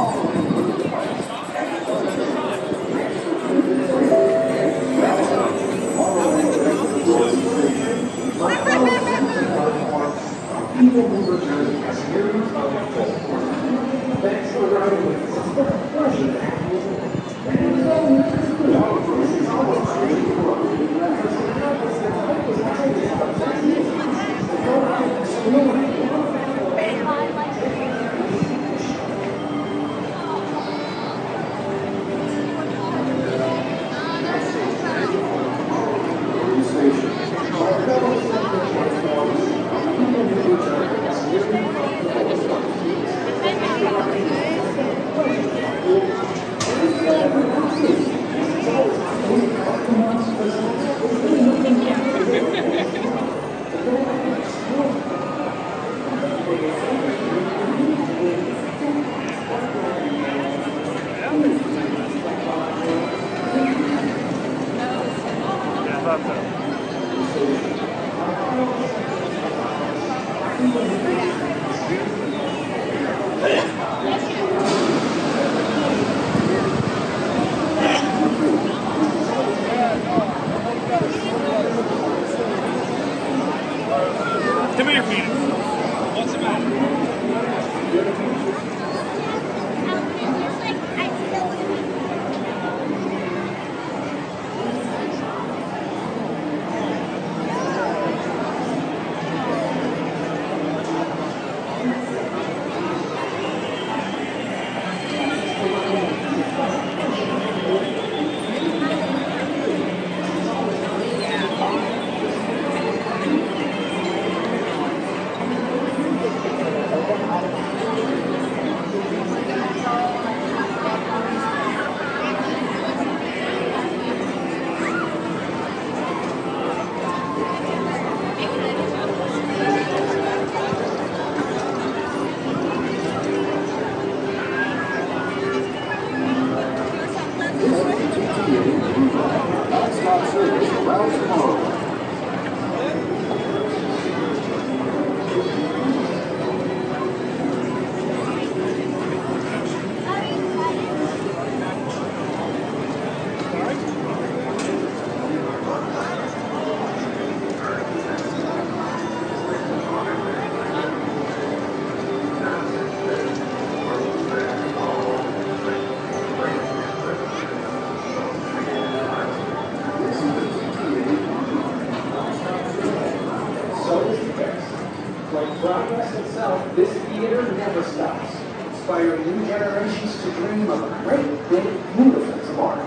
Come What's the this theater never stops, inspiring new generations to dream of great, big of art.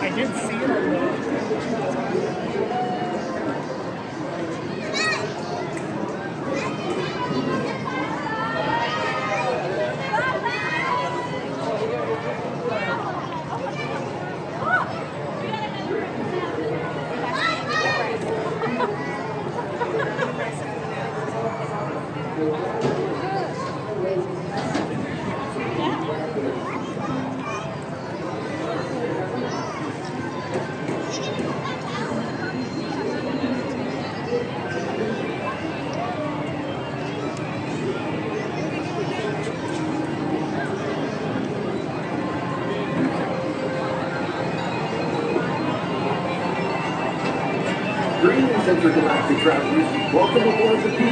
I did see it travelers, welcome aboard the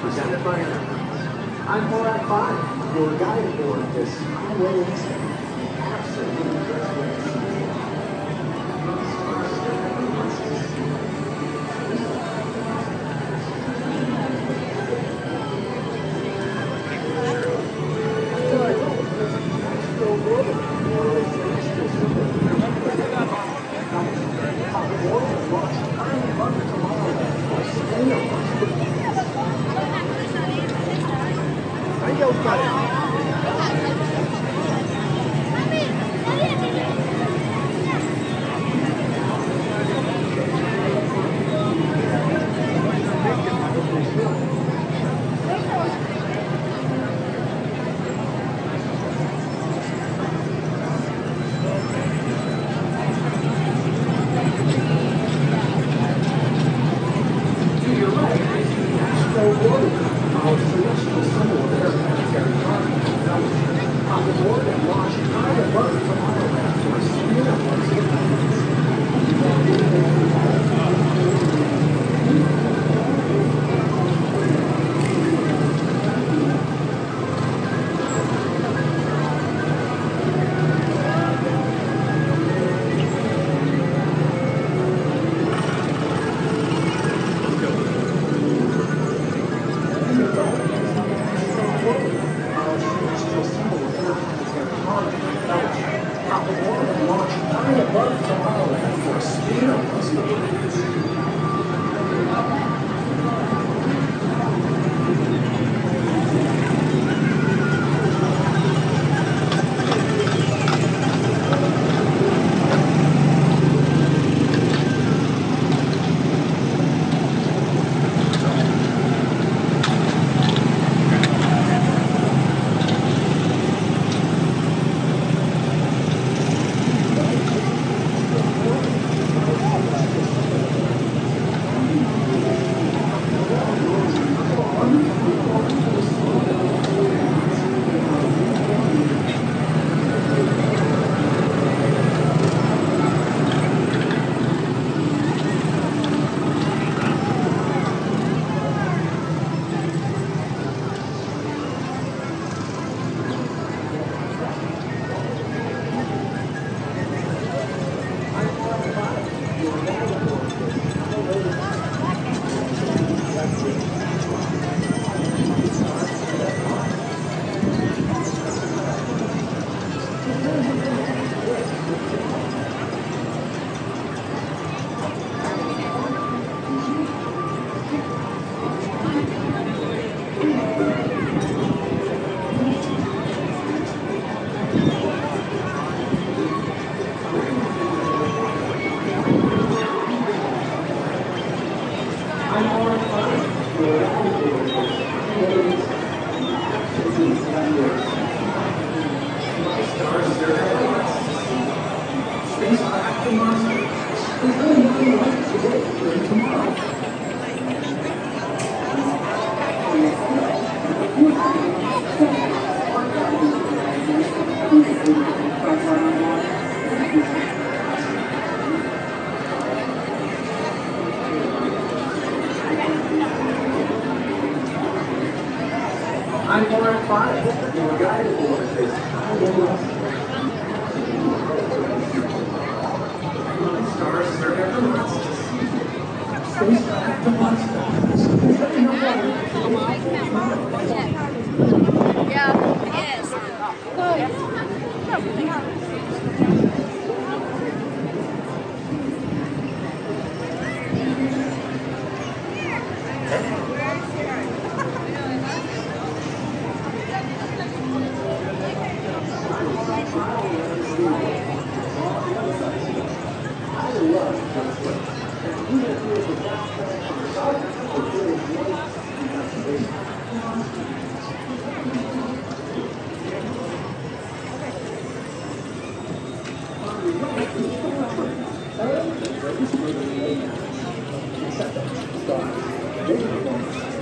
presented by I'm Horak Five, your guide aboard this highway experience. 快。I'm Lauren Fine. Your guide for this on the. stars there ever wants to see. した。